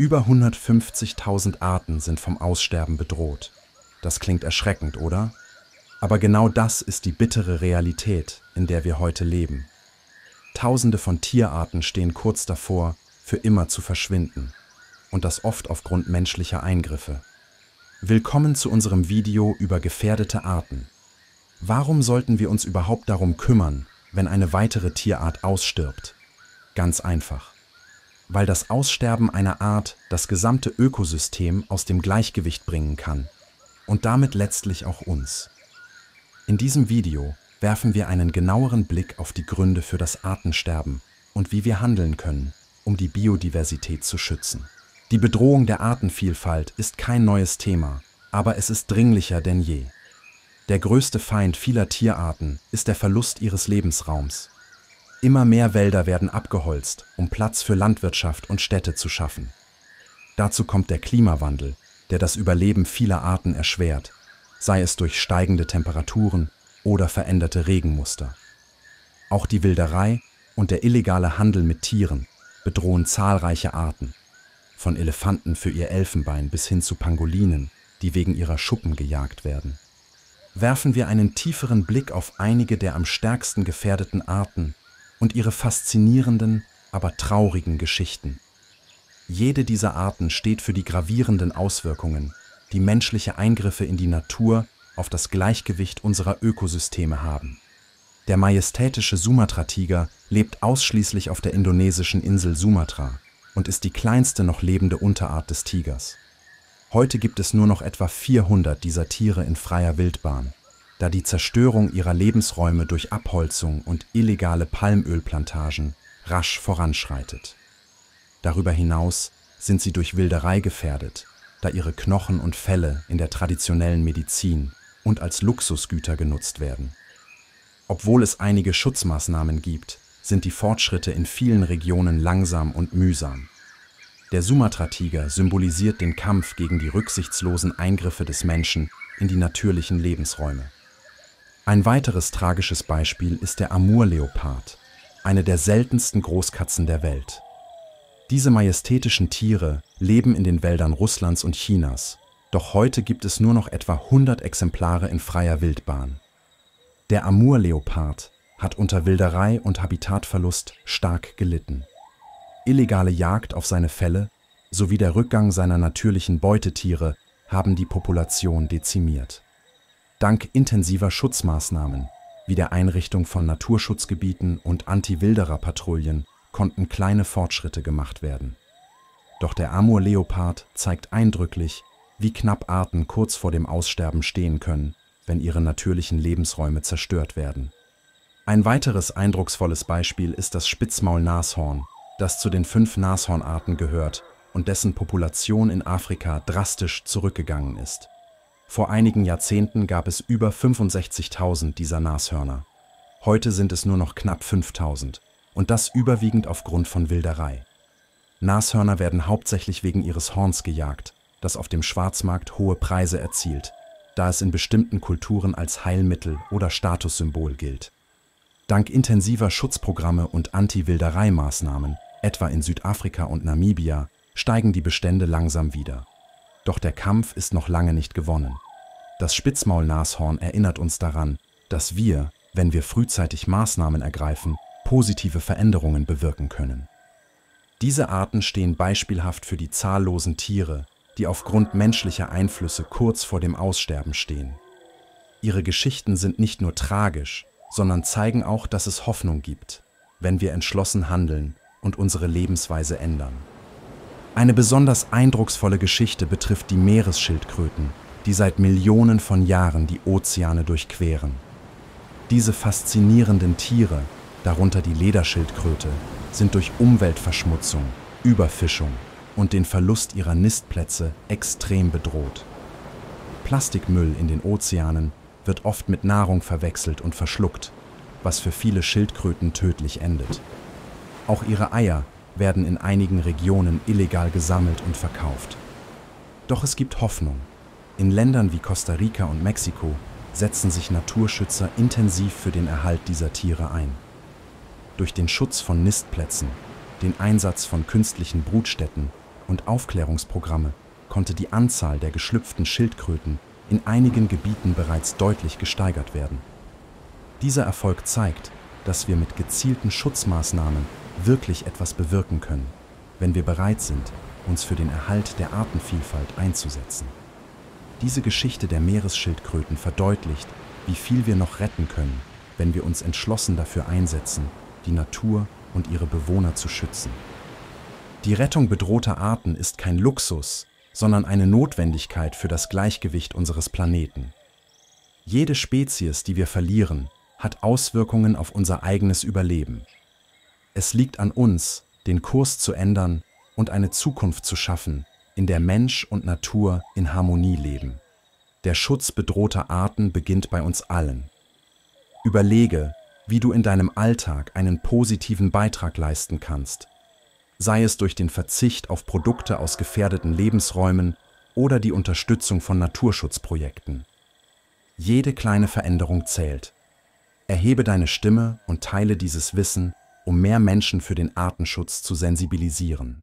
Über 150.000 Arten sind vom Aussterben bedroht. Das klingt erschreckend, oder? Aber genau das ist die bittere Realität, in der wir heute leben. Tausende von Tierarten stehen kurz davor, für immer zu verschwinden. Und das oft aufgrund menschlicher Eingriffe. Willkommen zu unserem Video über gefährdete Arten. Warum sollten wir uns überhaupt darum kümmern, wenn eine weitere Tierart ausstirbt? Ganz einfach weil das Aussterben einer Art das gesamte Ökosystem aus dem Gleichgewicht bringen kann und damit letztlich auch uns. In diesem Video werfen wir einen genaueren Blick auf die Gründe für das Artensterben und wie wir handeln können, um die Biodiversität zu schützen. Die Bedrohung der Artenvielfalt ist kein neues Thema, aber es ist dringlicher denn je. Der größte Feind vieler Tierarten ist der Verlust ihres Lebensraums. Immer mehr Wälder werden abgeholzt, um Platz für Landwirtschaft und Städte zu schaffen. Dazu kommt der Klimawandel, der das Überleben vieler Arten erschwert, sei es durch steigende Temperaturen oder veränderte Regenmuster. Auch die Wilderei und der illegale Handel mit Tieren bedrohen zahlreiche Arten, von Elefanten für ihr Elfenbein bis hin zu Pangolinen, die wegen ihrer Schuppen gejagt werden. Werfen wir einen tieferen Blick auf einige der am stärksten gefährdeten Arten und ihre faszinierenden, aber traurigen Geschichten. Jede dieser Arten steht für die gravierenden Auswirkungen, die menschliche Eingriffe in die Natur auf das Gleichgewicht unserer Ökosysteme haben. Der majestätische Sumatra-Tiger lebt ausschließlich auf der indonesischen Insel Sumatra und ist die kleinste noch lebende Unterart des Tigers. Heute gibt es nur noch etwa 400 dieser Tiere in freier Wildbahn da die Zerstörung ihrer Lebensräume durch Abholzung und illegale Palmölplantagen rasch voranschreitet. Darüber hinaus sind sie durch Wilderei gefährdet, da ihre Knochen und Felle in der traditionellen Medizin und als Luxusgüter genutzt werden. Obwohl es einige Schutzmaßnahmen gibt, sind die Fortschritte in vielen Regionen langsam und mühsam. Der Sumatra-Tiger symbolisiert den Kampf gegen die rücksichtslosen Eingriffe des Menschen in die natürlichen Lebensräume. Ein weiteres tragisches Beispiel ist der Amurleopard, eine der seltensten Großkatzen der Welt. Diese majestätischen Tiere leben in den Wäldern Russlands und Chinas, doch heute gibt es nur noch etwa 100 Exemplare in freier Wildbahn. Der Amurleopard hat unter Wilderei und Habitatverlust stark gelitten. Illegale Jagd auf seine Felle sowie der Rückgang seiner natürlichen Beutetiere haben die Population dezimiert. Dank intensiver Schutzmaßnahmen wie der Einrichtung von Naturschutzgebieten und Anti-Wilderer-Patrouillen konnten kleine Fortschritte gemacht werden. Doch der Amur-Leopard zeigt eindrücklich, wie knapp Arten kurz vor dem Aussterben stehen können, wenn ihre natürlichen Lebensräume zerstört werden. Ein weiteres eindrucksvolles Beispiel ist das Spitzmaul-Nashorn, das zu den fünf Nashornarten gehört und dessen Population in Afrika drastisch zurückgegangen ist. Vor einigen Jahrzehnten gab es über 65.000 dieser Nashörner. Heute sind es nur noch knapp 5.000 und das überwiegend aufgrund von Wilderei. Nashörner werden hauptsächlich wegen ihres Horns gejagt, das auf dem Schwarzmarkt hohe Preise erzielt, da es in bestimmten Kulturen als Heilmittel oder Statussymbol gilt. Dank intensiver Schutzprogramme und Anti-Wilderei-Maßnahmen, etwa in Südafrika und Namibia, steigen die Bestände langsam wieder. Doch der Kampf ist noch lange nicht gewonnen. Das Spitzmaulnashorn erinnert uns daran, dass wir, wenn wir frühzeitig Maßnahmen ergreifen, positive Veränderungen bewirken können. Diese Arten stehen beispielhaft für die zahllosen Tiere, die aufgrund menschlicher Einflüsse kurz vor dem Aussterben stehen. Ihre Geschichten sind nicht nur tragisch, sondern zeigen auch, dass es Hoffnung gibt, wenn wir entschlossen handeln und unsere Lebensweise ändern. Eine besonders eindrucksvolle Geschichte betrifft die Meeresschildkröten, die seit Millionen von Jahren die Ozeane durchqueren. Diese faszinierenden Tiere, darunter die Lederschildkröte, sind durch Umweltverschmutzung, Überfischung und den Verlust ihrer Nistplätze extrem bedroht. Plastikmüll in den Ozeanen wird oft mit Nahrung verwechselt und verschluckt, was für viele Schildkröten tödlich endet. Auch ihre Eier werden in einigen Regionen illegal gesammelt und verkauft. Doch es gibt Hoffnung. In Ländern wie Costa Rica und Mexiko setzen sich Naturschützer intensiv für den Erhalt dieser Tiere ein. Durch den Schutz von Nistplätzen, den Einsatz von künstlichen Brutstätten und Aufklärungsprogramme konnte die Anzahl der geschlüpften Schildkröten in einigen Gebieten bereits deutlich gesteigert werden. Dieser Erfolg zeigt, dass wir mit gezielten Schutzmaßnahmen wirklich etwas bewirken können, wenn wir bereit sind, uns für den Erhalt der Artenvielfalt einzusetzen. Diese Geschichte der Meeresschildkröten verdeutlicht, wie viel wir noch retten können, wenn wir uns entschlossen dafür einsetzen, die Natur und ihre Bewohner zu schützen. Die Rettung bedrohter Arten ist kein Luxus, sondern eine Notwendigkeit für das Gleichgewicht unseres Planeten. Jede Spezies, die wir verlieren, hat Auswirkungen auf unser eigenes Überleben. Es liegt an uns, den Kurs zu ändern und eine Zukunft zu schaffen, in der Mensch und Natur in Harmonie leben. Der Schutz bedrohter Arten beginnt bei uns allen. Überlege, wie du in deinem Alltag einen positiven Beitrag leisten kannst, sei es durch den Verzicht auf Produkte aus gefährdeten Lebensräumen oder die Unterstützung von Naturschutzprojekten. Jede kleine Veränderung zählt. Erhebe deine Stimme und teile dieses Wissen, um mehr Menschen für den Artenschutz zu sensibilisieren.